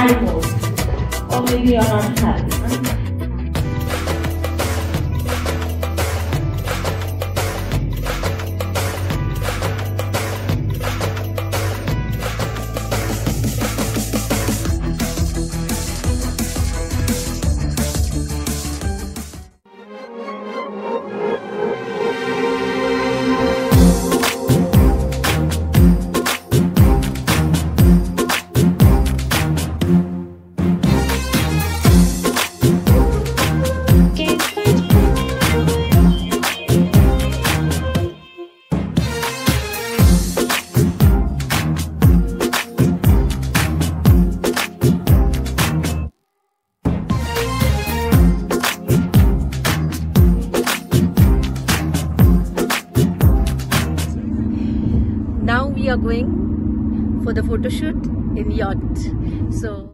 or maybe you're not happy. Shoot in yacht. So.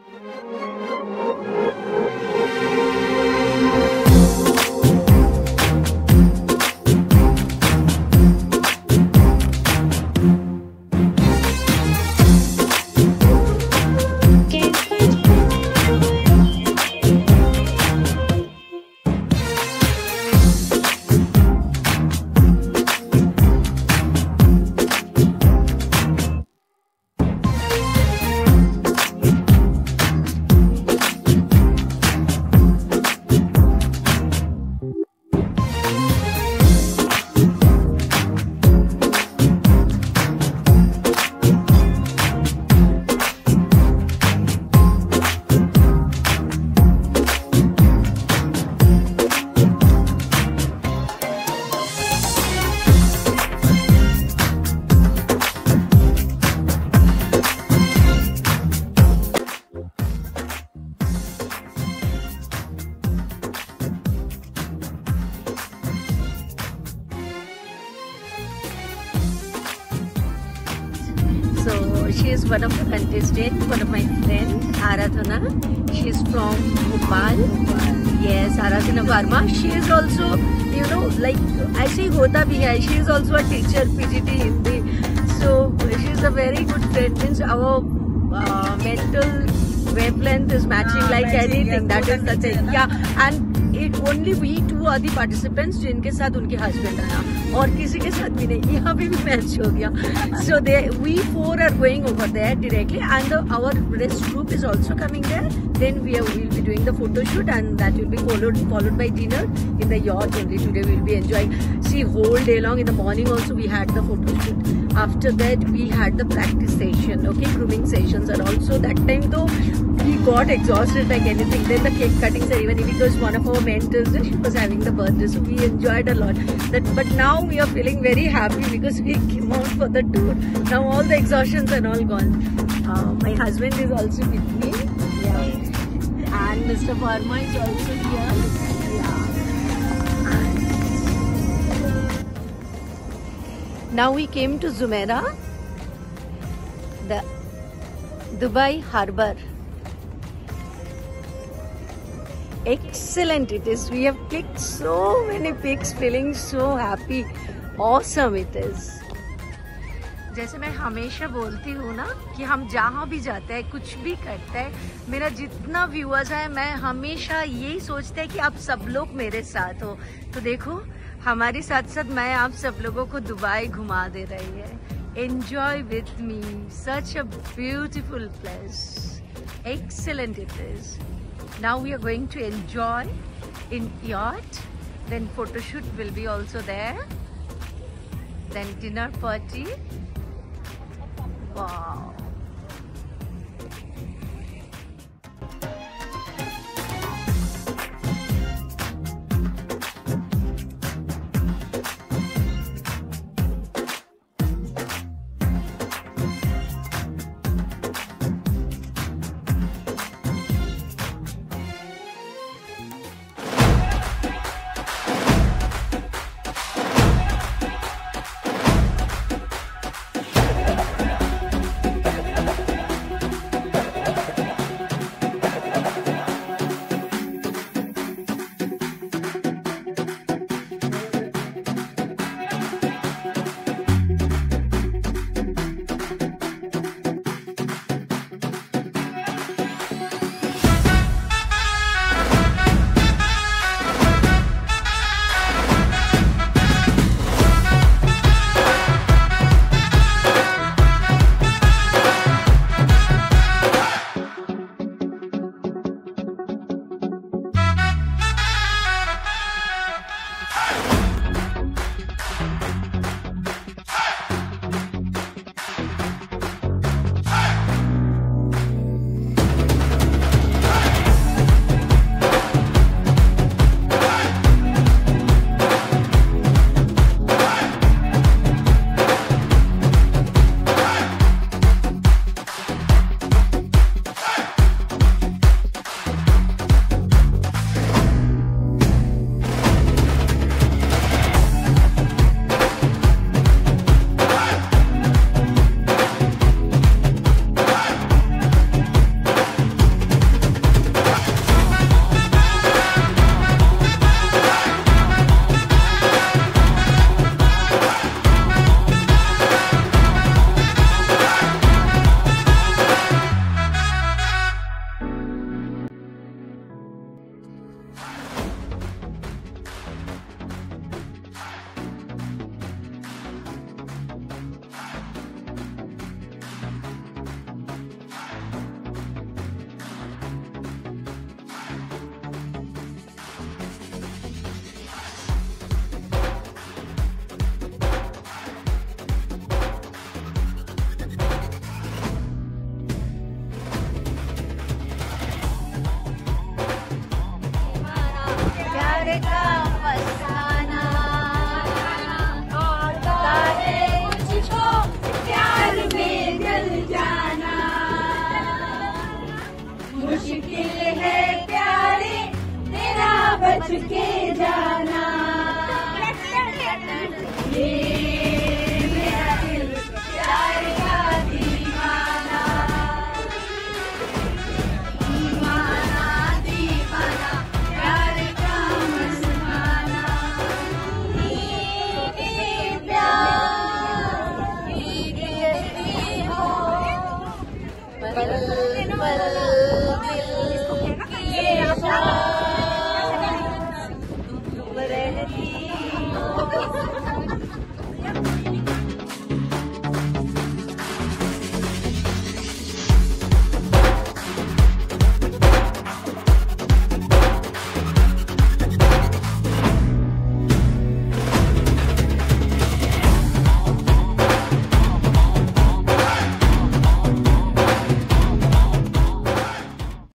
She is one of the contestants, one of my friend, Aradhana. She is from Bhopal. Yes, Aradhana Verma. She is also, you know, like ऐसे hota bhi. She is also a teacher, PGT Hindi. So she is a very good friend. Means our uh, mental wavelength is matching uh, like matching, anything. Yeah, that is the thing. Yeah, and it only we two are the participants जिनके साथ उनके husband आया और किसी के साथ भी नहीं यहाँ पे भी मैच हो गया so they we four are going over there directly and the, our rest group is also coming there then we are, will be doing the photo shoot and that will be followed followed by dinner in the yacht only today we'll be enjoying see whole day long in the morning also we had the photo shoot after that we had the practice session okay? Grooming sessions and also that time though we got exhausted like anything. Then the cake cutting ceremony because one of our mentors she was having the birthday so we enjoyed a lot. That but now we are feeling very happy because we came out for the tour. Now all the exhaustions are all gone. Uh, my husband is also with me. Yeah. And mr Verma is also here now we came to Jumeirah the Dubai Harbour excellent it is we have clicked so many pics feeling so happy awesome it is जैसे मैं हमेशा बोलती हूँ ना कि हम जहाँ भी जाते हैं कुछ भी करते हैं मेरा जितना व्यूअर्स है मैं हमेशा यही सोचते हैं कि आप सब लोग मेरे साथ हो तो देखो हमारे साथ साथ मैं आप सब लोगों को दुबई घुमा दे रही है enjoy with me such a beautiful place excellent it is now we are going to enjoy in yacht then photo shoot will be also there then dinner party wow मुश्किल है प्यारे तेरा बच के जाना।